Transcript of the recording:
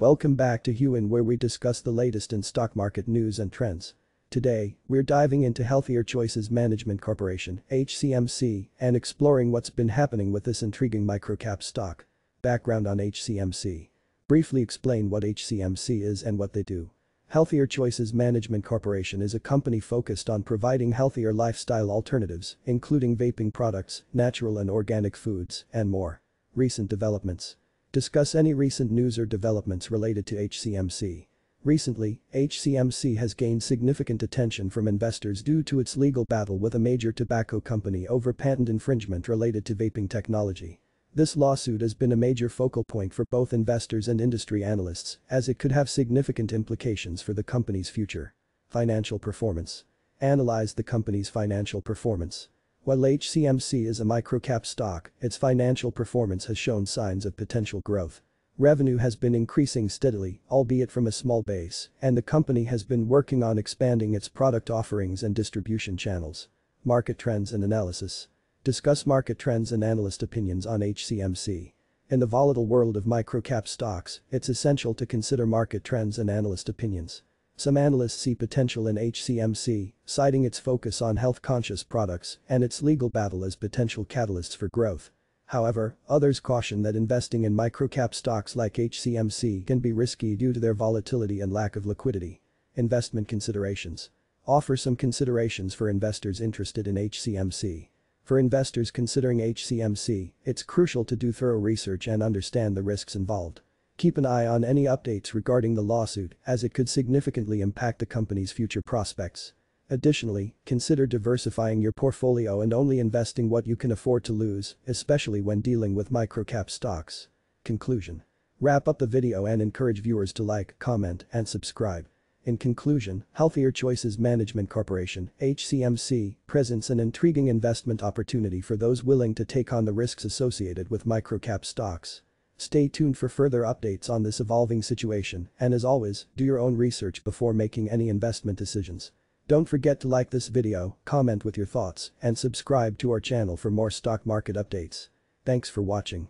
Welcome back to Huan where we discuss the latest in stock market news and trends. Today, we're diving into Healthier Choices Management Corporation, HCMC, and exploring what's been happening with this intriguing microcap stock. Background on HCMC. Briefly explain what HCMC is and what they do. Healthier Choices Management Corporation is a company focused on providing healthier lifestyle alternatives, including vaping products, natural and organic foods, and more. Recent developments. Discuss any recent news or developments related to HCMC. Recently, HCMC has gained significant attention from investors due to its legal battle with a major tobacco company over patent infringement related to vaping technology. This lawsuit has been a major focal point for both investors and industry analysts, as it could have significant implications for the company's future. Financial performance. Analyze the company's financial performance. While HCMC is a microcap stock, its financial performance has shown signs of potential growth. Revenue has been increasing steadily, albeit from a small base, and the company has been working on expanding its product offerings and distribution channels. Market trends and analysis. Discuss market trends and analyst opinions on HCMC. In the volatile world of microcap stocks, it's essential to consider market trends and analyst opinions. Some analysts see potential in HCMC, citing its focus on health-conscious products and its legal battle as potential catalysts for growth. However, others caution that investing in microcap stocks like HCMC can be risky due to their volatility and lack of liquidity. Investment considerations. Offer some considerations for investors interested in HCMC. For investors considering HCMC, it's crucial to do thorough research and understand the risks involved. Keep an eye on any updates regarding the lawsuit as it could significantly impact the company's future prospects. Additionally, consider diversifying your portfolio and only investing what you can afford to lose, especially when dealing with microcap stocks. Conclusion. Wrap up the video and encourage viewers to like, comment, and subscribe. In conclusion, Healthier Choices Management Corporation, HCMC, presents an intriguing investment opportunity for those willing to take on the risks associated with microcap stocks. Stay tuned for further updates on this evolving situation, and as always, do your own research before making any investment decisions. Don't forget to like this video, comment with your thoughts, and subscribe to our channel for more stock market updates. Thanks for watching.